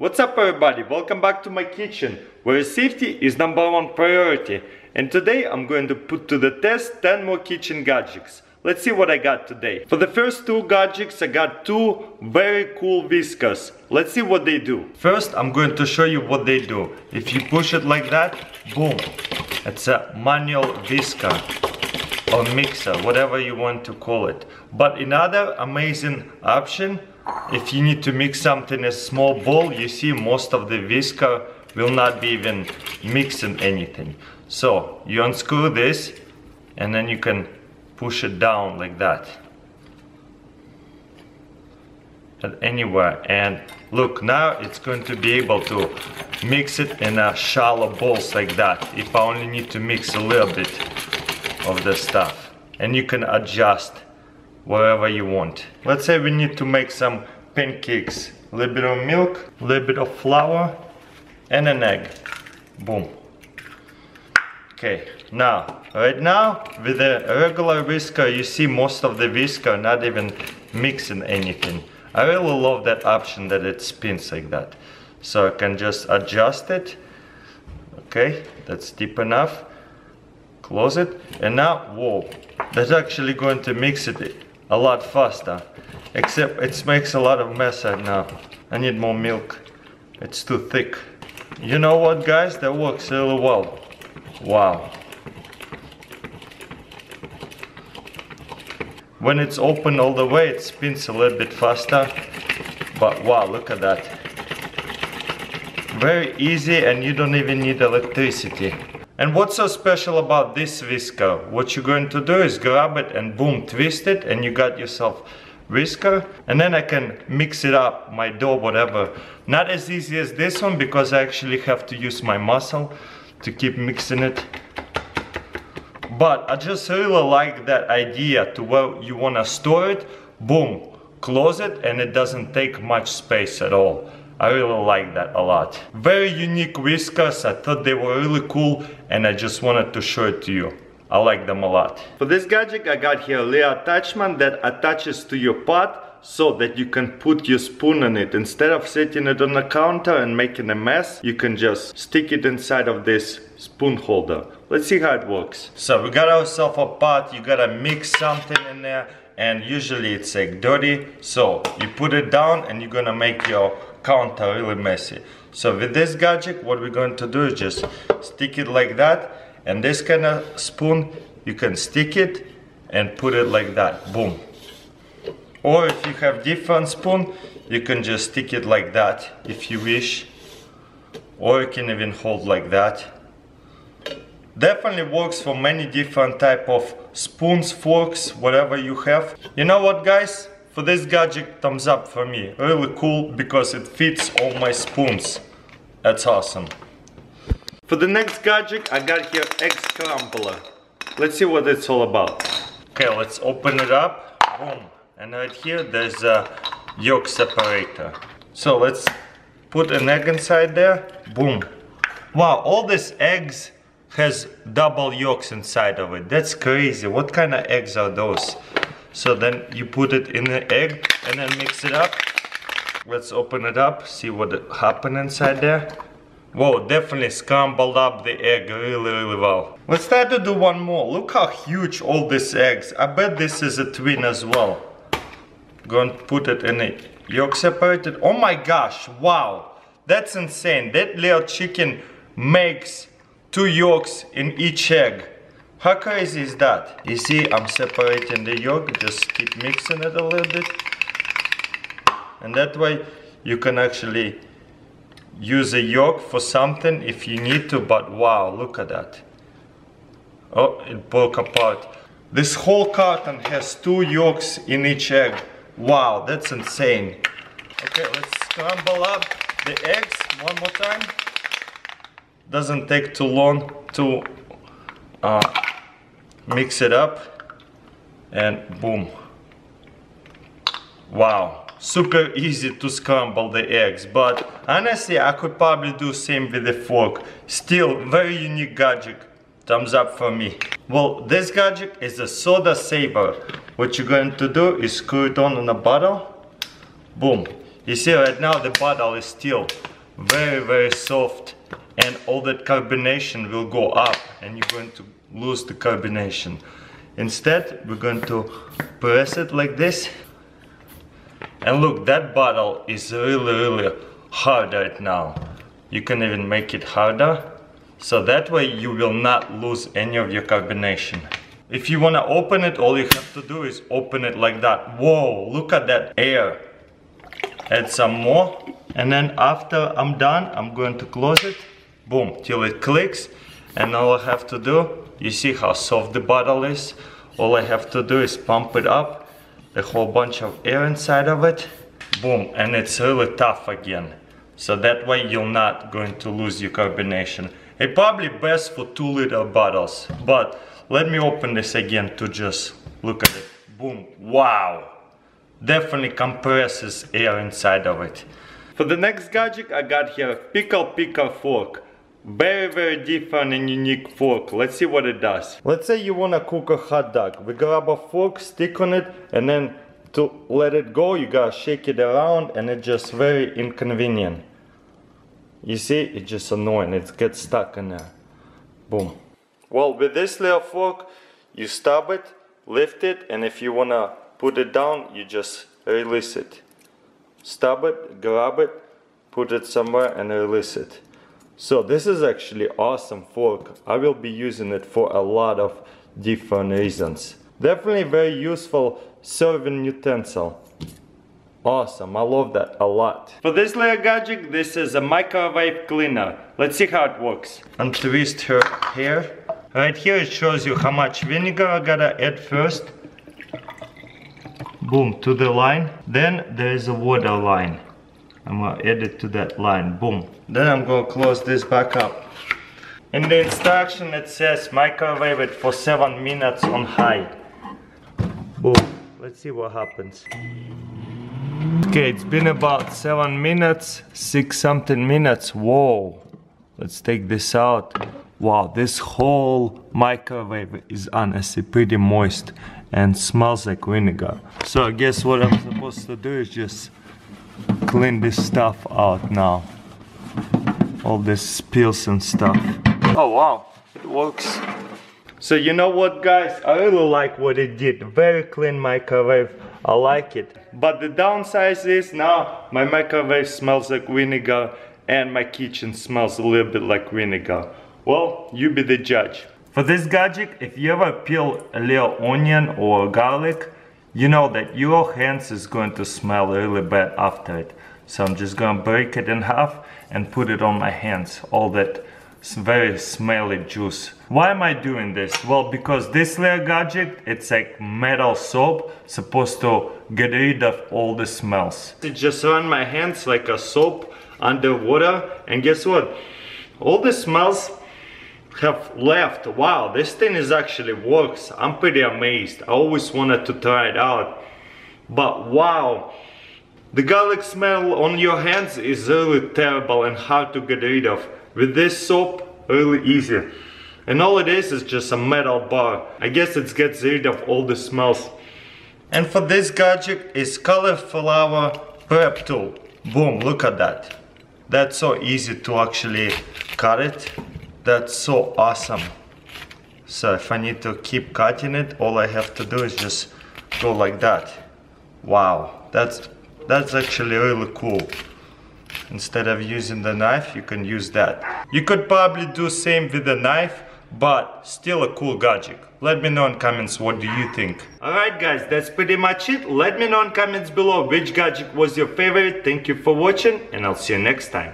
What's up everybody, welcome back to my kitchen, where safety is number one priority. And today I'm going to put to the test 10 more kitchen gadgets. Let's see what I got today. For the first two gadgets I got two very cool whiskers. Let's see what they do. First I'm going to show you what they do. If you push it like that, boom. It's a manual whisker or mixer, whatever you want to call it. But another amazing option if you need to mix something in a small bowl, you see most of the whisker will not be even mixing anything. So you unscrew this and then you can push it down like that. At anywhere and look now it's going to be able to mix it in a shallow bowls like that if I only need to mix a little bit of the stuff and you can adjust wherever you want. Let's say we need to make some pancakes. A little bit of milk, a little bit of flour, and an egg. Boom. Okay, now, right now, with a regular whisker, you see most of the whisker not even mixing anything. I really love that option that it spins like that. So I can just adjust it. Okay, that's deep enough. Close it. And now, whoa, that's actually going to mix it a lot faster. Except it makes a lot of mess right now. I need more milk. It's too thick. You know what guys, that works really well. Wow. When it's open all the way, it spins a little bit faster. But wow, look at that. Very easy and you don't even need electricity. And what's so special about this whisker? What you're going to do is grab it and boom, twist it and you got yourself whisker. And then I can mix it up, my dough, whatever. Not as easy as this one because I actually have to use my muscle to keep mixing it. But I just really like that idea to where you want to store it, boom, close it and it doesn't take much space at all. I really like that a lot. Very unique whiskers, I thought they were really cool and I just wanted to show it to you. I like them a lot. For this gadget I got here a little attachment that attaches to your pot so that you can put your spoon in it. Instead of setting it on the counter and making a mess, you can just stick it inside of this spoon holder. Let's see how it works. So we got ourselves a pot, you gotta mix something in there and usually it's like dirty. So you put it down and you're gonna make your counter really messy. So with this gadget, what we're going to do is just stick it like that. And this kind of spoon, you can stick it and put it like that, boom. Or if you have different spoon, you can just stick it like that if you wish. Or you can even hold like that. Definitely works for many different type of spoons, forks, whatever you have. You know what guys? For this gadget, thumbs up for me. Really cool because it fits all my spoons. That's awesome. For the next gadget, I got here egg scrambler. Let's see what it's all about. Okay, let's open it up. Boom. And right here, there's a yolk separator. So let's put an egg inside there. Boom. Wow, all these eggs has double yolks inside of it. That's crazy. What kind of eggs are those? So then you put it in the egg and then mix it up. Let's open it up, see what happened inside there. Whoa, definitely scrambled up the egg really, really well. Let's try to do one more. Look how huge all these eggs. I bet this is a twin as well. Going to put it in a yolk separated. Oh my gosh, wow. That's insane. That little chicken makes two yolks in each egg. How crazy is that? You see, I'm separating the yolk, just keep mixing it a little bit. And that way you can actually use a yolk for something if you need to, but wow, look at that. Oh, it broke apart. This whole carton has two yolks in each egg. Wow, that's insane. Okay, let's scramble up the eggs one more time. Doesn't take too long to uh, mix it up and boom. Wow super easy to scramble the eggs but honestly I could probably do same with the fork. Still very unique gadget. Thumbs up for me. Well this gadget is a soda saver. What you're going to do is screw it on in a bottle. Boom. You see right now the bottle is still very very soft and all that carbonation will go up and you're going to lose the carbonation. Instead, we're going to press it like this. And look, that bottle is really, really hard right now. You can even make it harder. So that way you will not lose any of your carbonation. If you want to open it, all you have to do is open it like that. Whoa, look at that air. Add some more. And then after I'm done, I'm going to close it. Boom, till it clicks. And all I have to do, you see how soft the bottle is? All I have to do is pump it up. A whole bunch of air inside of it. Boom, and it's really tough again. So that way you're not going to lose your carbonation. It probably best for two liter bottles, but let me open this again to just look at it. Boom, wow. Definitely compresses air inside of it. For the next gadget I got here, a pickle picker fork. Very, very different and unique fork. Let's see what it does. Let's say you want to cook a hot dog. We grab a fork, stick on it, and then to let it go, you gotta shake it around and it's just very inconvenient. You see, it's just annoying. It gets stuck in there. Boom. Well, with this little fork, you stab it, lift it, and if you wanna put it down, you just release it. Stab it, grab it, put it somewhere and release it. So this is actually awesome fork. I will be using it for a lot of different reasons. Definitely very useful serving utensil. Awesome, I love that a lot. For this little gadget, this is a microwave cleaner. Let's see how it works. Untwist her hair. Right here it shows you how much vinegar I gotta add first. Boom, to the line. Then there is a water line. I'm gonna add it to that line, boom. Then I'm gonna close this back up. In the instruction it says microwave it for 7 minutes on high. Boom, let's see what happens. Okay, it's been about seven minutes, six something minutes. Whoa, let's take this out. Wow, this whole microwave is honestly pretty moist and smells like vinegar. So I guess what I'm supposed to do is just clean this stuff out now. All this spills and stuff. Oh wow, it works. So you know what guys, I really like what it did. Very clean microwave. I like it. But the downside is now my microwave smells like vinegar and my kitchen smells a little bit like vinegar. Well, you be the judge. For this gadget, if you ever peel a little onion or garlic, you know that your hands is going to smell really bad after it. So I'm just gonna break it in half and put it on my hands, all that very smelly juice. Why am I doing this? Well, because this little gadget, it's like metal soap, supposed to get rid of all the smells. I just run my hands like a soap underwater and guess what? All the smells have left. Wow, this thing is actually works. I'm pretty amazed. I always wanted to try it out. But wow, the garlic smell on your hands is really terrible and hard to get rid of. With this soap, really easy. And all it is is just a metal bar. I guess it gets rid of all the smells. And for this gadget is cauliflower prep tool. Boom, look at that. That's so easy to actually cut it. That's so awesome. So if I need to keep cutting it, all I have to do is just go like that. Wow, that's that's actually really cool. Instead of using the knife, you can use that. You could probably do same with the knife, but still a cool gadget. Let me know in comments what do you think. Alright guys, that's pretty much it. Let me know in comments below which gadget was your favorite. Thank you for watching and I'll see you next time.